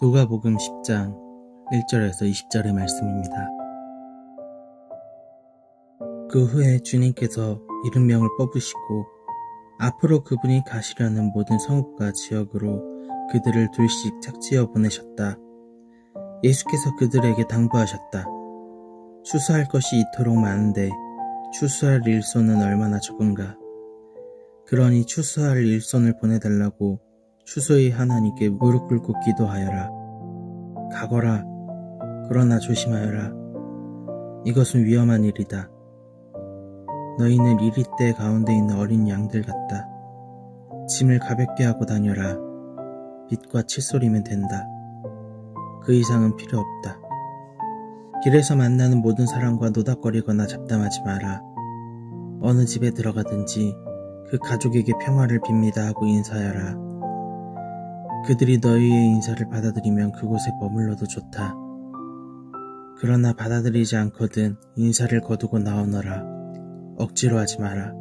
누가복음 10장 1절에서 20절의 말씀입니다. 그 후에 주님께서 이름명을 뽑으시고 앞으로 그분이 가시려는 모든 성읍과 지역으로 그들을 둘씩 착지어 보내셨다. 예수께서 그들에게 당부하셨다. 추수할 것이 이토록 많은데 추수할 일손은 얼마나 적은가. 그러니 추수할 일손을 보내달라고 추수의 하나님께 무릎 꿇고 기도하여라. 가거라. 그러나 조심하여라. 이것은 위험한 일이다. 너희는 이리 때 가운데 있는 어린 양들 같다. 짐을 가볍게 하고 다녀라. 빛과 칫솔이면 된다. 그 이상은 필요 없다. 길에서 만나는 모든 사람과 노닥거리거나 잡담하지 마라. 어느 집에 들어가든지 그 가족에게 평화를 빕니다 하고 인사하여라. 그들이 너희의 인사를 받아들이면 그곳에 머물러도 좋다. 그러나 받아들이지 않거든 인사를 거두고 나오너라. 억지로 하지 마라.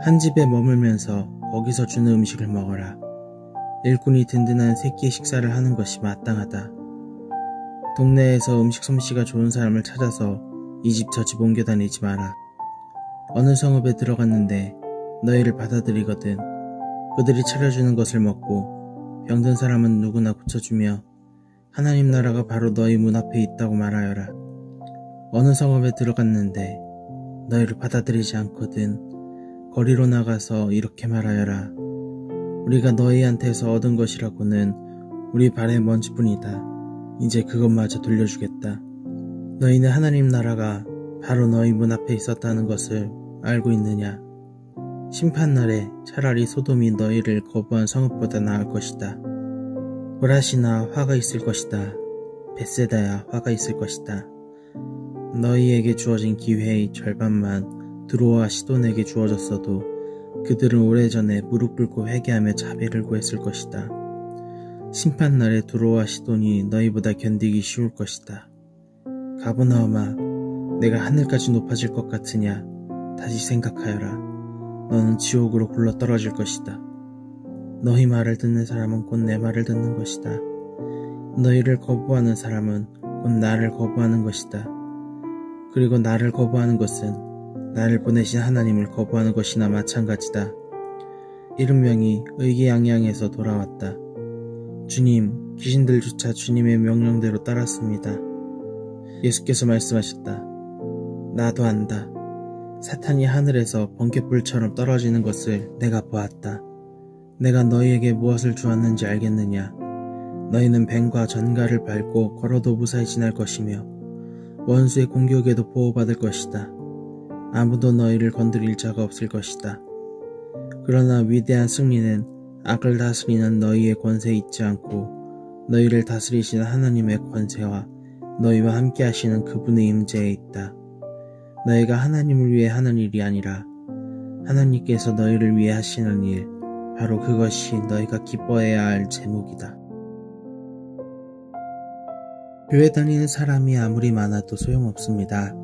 한 집에 머물면서 거기서 주는 음식을 먹어라. 일꾼이 든든한 새끼 식사를 하는 것이 마땅하다. 동네에서 음식 솜씨가 좋은 사람을 찾아서 이 집 저 집 옮겨 다니지 마라. 어느 성읍에 들어갔는데 너희를 받아들이거든 그들이 차려주는 것을 먹고 병든 사람은 누구나 고쳐주며 하나님 나라가 바로 너희 문 앞에 있다고 말하여라. 어느 성읍에 들어갔는데 너희를 받아들이지 않거든 거리로 나가서 이렇게 말하여라. 우리가 너희한테서 얻은 것이라고는 우리 발의 먼지뿐이다. 이제 그것마저 돌려주겠다. 너희는 하나님 나라가 바로 너희 문 앞에 있었다는 것을 알고 있느냐? 심판날에 차라리 소돔이 너희를 거부한 성읍보다 나을 것이다. 보라시나 화가 있을 것이다. 베세다야 화가 있을 것이다. 너희에게 주어진 기회의 절반만 드로와 시돈에게 주어졌어도 그들은 오래전에 무릎 꿇고 회개하며 자비를 구했을 것이다. 심판날에 시돈이 너희보다 견디기 쉬울 것이다. 가보나오마 내가 하늘까지 높아질 것 같으냐 다시 생각하여라. 너는 지옥으로 굴러 떨어질 것이다. 너희 말을 듣는 사람은 곧 내 말을 듣는 것이다. 너희를 거부하는 사람은 곧 나를 거부하는 것이다. 그리고 나를 거부하는 것은 나를 보내신 하나님을 거부하는 것이나 마찬가지다. 이른 명이 의기양양해서 돌아왔다. 주님, 귀신들조차 주님의 명령대로 따랐습니다. 예수께서 말씀하셨다. 나도 안다. 사탄이 하늘에서 번개불처럼 떨어지는 것을 내가 보았다. 내가 너희에게 무엇을 주었는지 알겠느냐? 너희는 뱀과 전갈을 밟고 걸어도 무사히 지날 것이며 원수의 공격에도 보호받을 것이다. 아무도 너희를 건드릴 자가 없을 것이다. 그러나 위대한 승리는 악을 다스리는 너희의 권세에 있지 않고 너희를 다스리시는 하나님의 권세와 너희와 함께 하시는 그분의 임재에 있다. 너희가 하나님을 위해 하는 일이 아니라 하나님께서 너희를 위해 하시는 일, 바로 그것이 너희가 기뻐해야 할 제목이다. 교회 다니는 사람이 아무리 많아도 소용없습니다.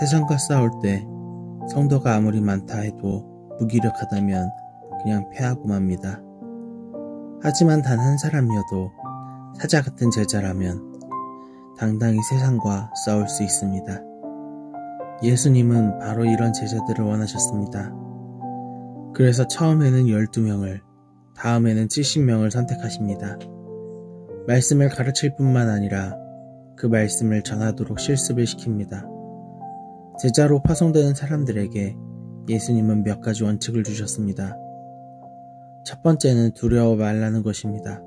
세상과 싸울 때 성도가 아무리 많다 해도 무기력하다면 그냥 패하고 맙니다. 하지만 단 한 사람이어도 사자 같은 제자라면 당당히 세상과 싸울 수 있습니다. 예수님은 바로 이런 제자들을 원하셨습니다. 그래서 처음에는 12명을, 다음에는 70명을 선택하십니다. 말씀을 가르칠 뿐만 아니라 그 말씀을 전하도록 실습을 시킵니다. 제자로 파송되는 사람들에게 예수님은 몇 가지 원칙을 주셨습니다. 첫 번째는 두려워 말라는 것입니다.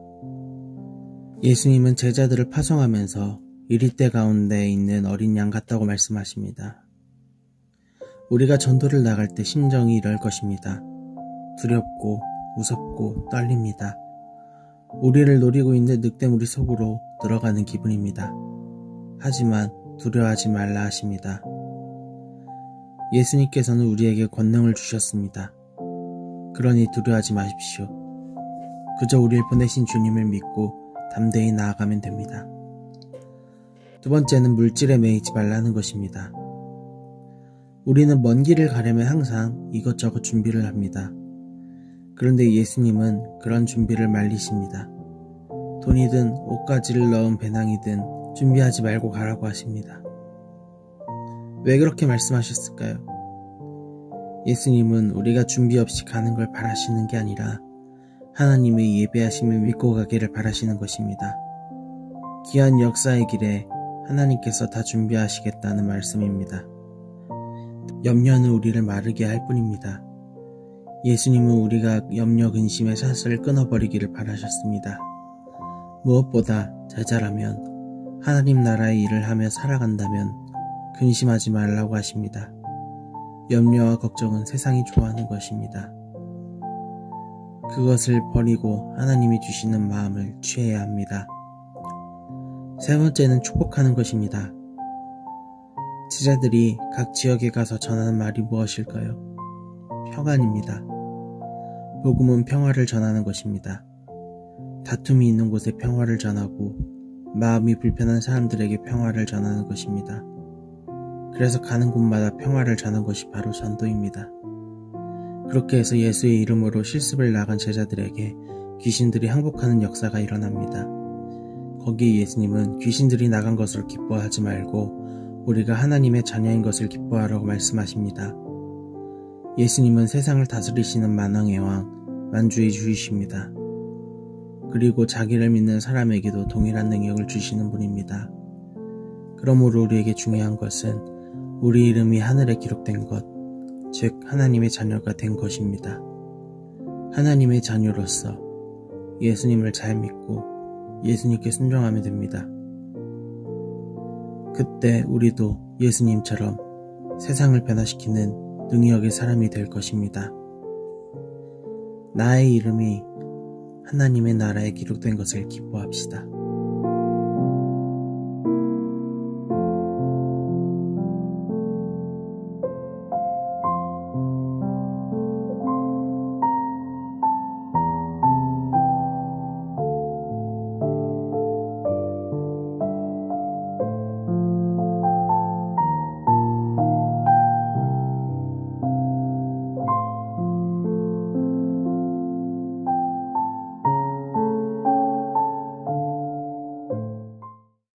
예수님은 제자들을 파송하면서 이리때 가운데 있는 어린 양 같다고 말씀하십니다. 우리가 전도를 나갈 때 심정이 이럴 것입니다. 두렵고 무섭고 떨립니다. 우리를 노리고 있는 늑대무리 속으로 들어가는 기분입니다. 하지만 두려워하지 말라 하십니다. 예수님께서는 우리에게 권능을 주셨습니다. 그러니 두려워하지 마십시오. 그저 우리를 보내신 주님을 믿고 담대히 나아가면 됩니다. 두 번째는 물질에 매이지 말라는 것입니다. 우리는 먼 길을 가려면 항상 이것저것 준비를 합니다. 그런데 예수님은 그런 준비를 말리십니다. 돈이든 옷가지를 넣은 배낭이든 준비하지 말고 가라고 하십니다. 왜 그렇게 말씀하셨을까요? 예수님은 우리가 준비 없이 가는 걸 바라시는 게 아니라 하나님의 예배하심을 믿고 가기를 바라시는 것입니다. 귀한 역사의 길에 하나님께서 다 준비하시겠다는 말씀입니다. 염려는 우리를 마르게 할 뿐입니다. 예수님은 우리가 염려 근심의 사슬을 끊어버리기를 바라셨습니다. 무엇보다 제자라면 하나님 나라의 일을 하며 살아간다면 근심하지 말라고 하십니다. 염려와 걱정은 세상이 좋아하는 것입니다. 그것을 버리고 하나님이 주시는 마음을 취해야 합니다. 세 번째는 축복하는 것입니다. 제자들이 각 지역에 가서 전하는 말이 무엇일까요? 평안입니다. 복음은 평화를 전하는 것입니다. 다툼이 있는 곳에 평화를 전하고 마음이 불편한 사람들에게 평화를 전하는 것입니다. 그래서 가는 곳마다 평화를 전한 것이 바로 전도입니다. 그렇게 해서 예수의 이름으로 실습을 나간 제자들에게 귀신들이 항복하는 역사가 일어납니다. 거기에 예수님은 귀신들이 나간 것을 기뻐하지 말고 우리가 하나님의 자녀인 것을 기뻐하라고 말씀하십니다. 예수님은 세상을 다스리시는 만왕의 왕, 만주의 주이십니다. 그리고 자기를 믿는 사람에게도 동일한 능력을 주시는 분입니다. 그러므로 우리에게 중요한 것은 우리 이름이 하늘에 기록된 것, 즉 하나님의 자녀가 된 것입니다. 하나님의 자녀로서 예수님을 잘 믿고 예수님께 순종하면 됩니다. 그때 우리도 예수님처럼 세상을 변화시키는 능력의 사람이 될 것입니다. 나의 이름이 하나님의 나라에 기록된 것을 기뻐합시다.